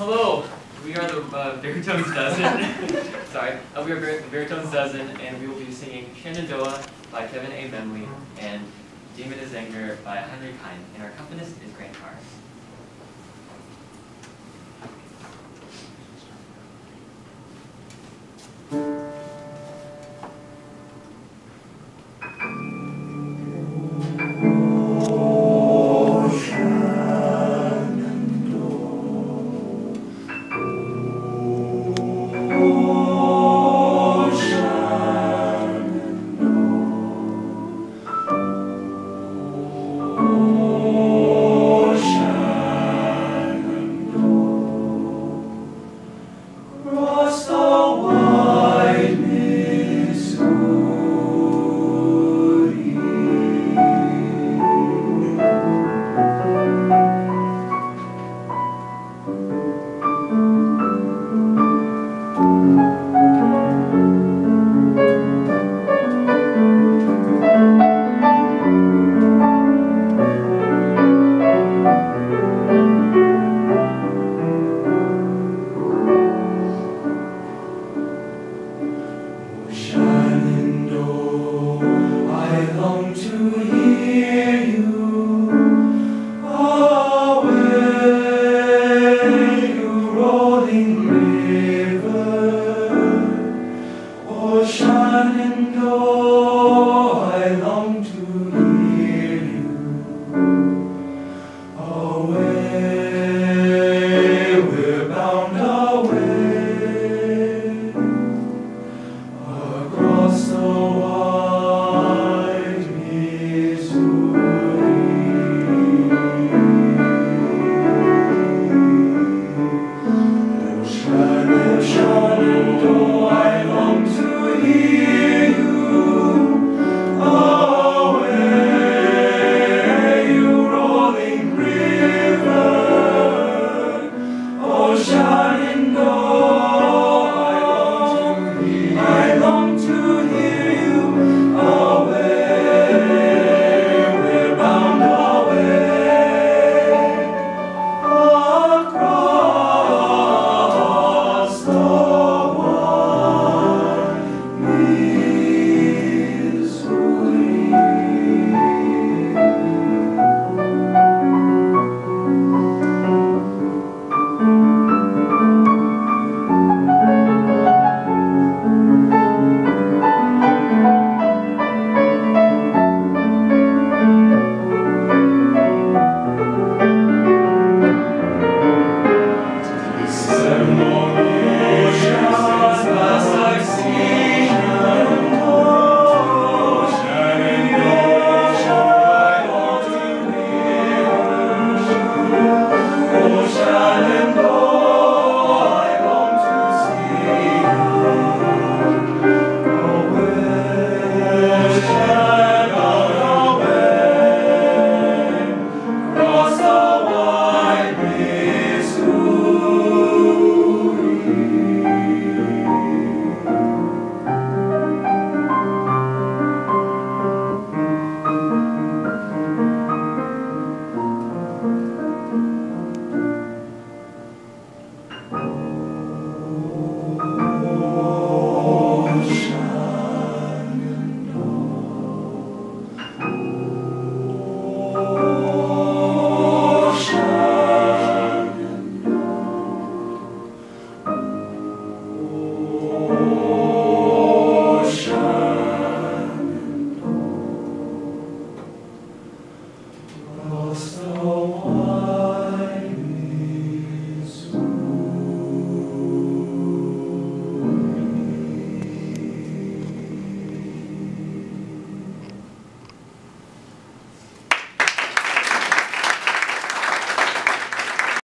Hello, we are the uh, Baritones Dozen. Sorry, uh, we are Bar- Baritones Dozen, and we will be singing Shenandoah by Kevin A. Memley and Demon is Anger by Henry Kine, and our accompanist is Grant Carr.